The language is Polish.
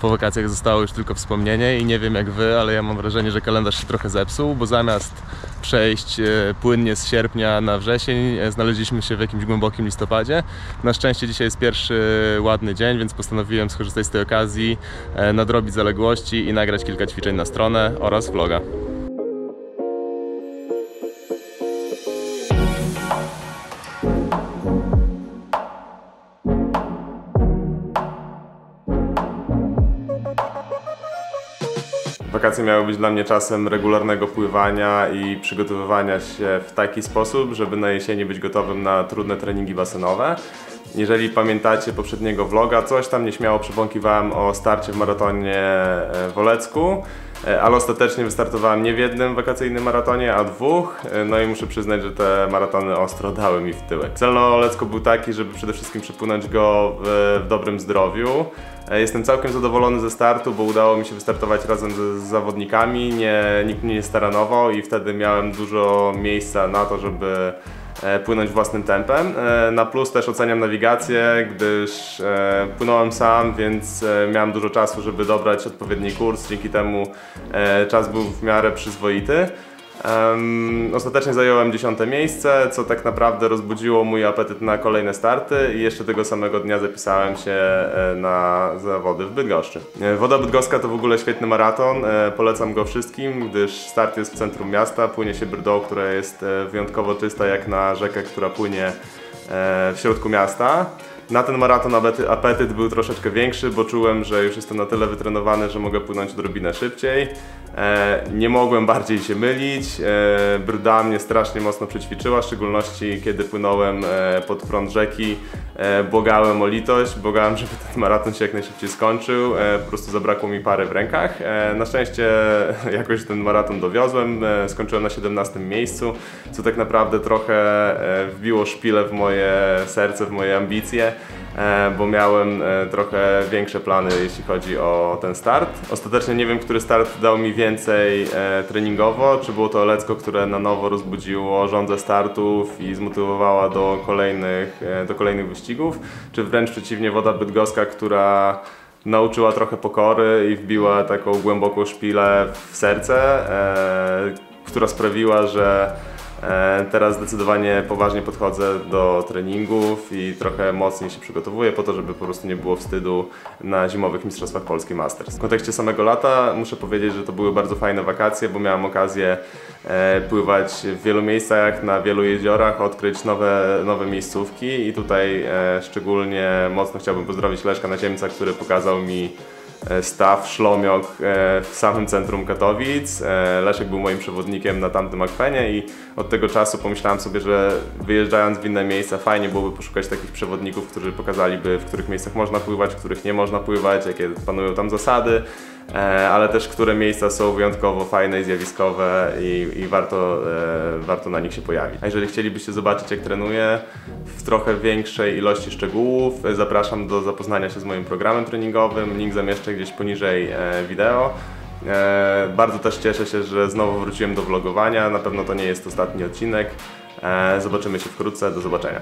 Po wakacjach zostało już tylko wspomnienie i nie wiem jak wy, ale ja mam wrażenie, że kalendarz się trochę zepsuł, bo zamiast przejść e, płynnie z sierpnia na wrzesień, e, znaleźliśmy się w jakimś głębokim listopadzie. Na szczęście dzisiaj jest pierwszy ładny dzień, więc postanowiłem skorzystać z tej okazji, e, nadrobić zaległości i nagrać kilka ćwiczeń na stronę oraz vloga. Wakacje miały być dla mnie czasem regularnego pływania i przygotowywania się w taki sposób, żeby na jesieni być gotowym na trudne treningi basenowe. Jeżeli pamiętacie poprzedniego vloga, coś tam nieśmiało przebąkiwałem o starcie w maratonie e, w Olecku, ale ostatecznie wystartowałem nie w jednym wakacyjnym maratonie, a dwóch. E, No i muszę przyznać, że te maratony ostro dały mi w tyłek. Cel na Olecku był taki, żeby przede wszystkim przepłynąć go w, w dobrym zdrowiu. E, Jestem całkiem zadowolony ze startu, bo udało mi się wystartować razem z, z zawodnikami, nie, nikt mnie nie staranował i wtedy miałem dużo miejsca na to, żeby e, płynąć własnym tempem. E, Na plus też oceniam nawigację, gdyż e, płynąłem sam, więc e, miałem dużo czasu, żeby dobrać odpowiedni kurs. Dzięki temu e, czas był w miarę przyzwoity. Em, ostatecznie zająłem dziesiąte miejsce, co tak naprawdę rozbudziło mój apetyt na kolejne starty i jeszcze tego samego dnia zapisałem się e, na zawody w Bydgoszczy. E, Woda Bydgoska to w ogóle świetny maraton, e, polecam go wszystkim, gdyż start jest w centrum miasta, płynie się brdą, która jest wyjątkowo czysta jak na rzekę, która płynie w środku miasta. Na ten maraton apety- apetyt był troszeczkę większy, bo czułem, że już jestem na tyle wytrenowany, że mogę płynąć odrobinę szybciej. E, nie mogłem bardziej się mylić. E, brda mnie strasznie mocno przećwiczyła, w szczególności kiedy płynąłem e, pod prąd rzeki. E, błagałem o litość, błagałem, żeby ten maraton się jak najszybciej skończył. E, po prostu zabrakło mi pary w rękach. E, na szczęście jakoś ten maraton dowiozłem. Skończyłem na 17 miejscu, co tak naprawdę trochę wbiło szpilę w moje serce, w moje ambicje bo miałem trochę większe plany, jeśli chodzi o ten start. Ostatecznie nie wiem, który start dał mi więcej treningowo, czy było to Olecko, które na nowo rozbudziło żądzę startów i zmotywowała do kolejnych, do kolejnych wyścigów, czy wręcz przeciwnie Woda Bydgoska, która nauczyła trochę pokory i wbiła taką głęboką szpilę w serce, e, która sprawiła, że Teraz zdecydowanie poważnie podchodzę do treningów i trochę mocniej się przygotowuję po to, żeby po prostu nie było wstydu na zimowych Mistrzostwach Polski Masters. W kontekście samego lata muszę powiedzieć, że to były bardzo fajne wakacje, bo miałem okazję e, pływać w wielu miejscach, na wielu jeziorach, odkryć nowe, nowe miejscówki i tutaj e, szczególnie mocno chciałbym pozdrowić Leszka Naziemca, który pokazał mi e, staw Szlomiok e, w samym centrum Katowic. E, Leszek był moim przewodnikiem na tamtym akwenie i od tego czasu pomyślałem sobie, że wyjeżdżając w inne miejsca fajnie byłoby poszukać takich przewodników, którzy pokazaliby w których miejscach można pływać, w których nie można pływać, jakie panują tam zasady, e, ale też które miejsca są wyjątkowo fajne i zjawiskowe i, i warto, e, warto na nich się pojawić. A jeżeli chcielibyście zobaczyć jak trenuję w trochę większej ilości szczegółów, zapraszam do zapoznania się z moim programem treningowym. Link zamieszczę gdzieś poniżej e, wideo. E, bardzo też cieszę się, że znowu wróciłem do vlogowania. Na pewno to nie jest ostatni odcinek. E, zobaczymy się wkrótce. Do zobaczenia.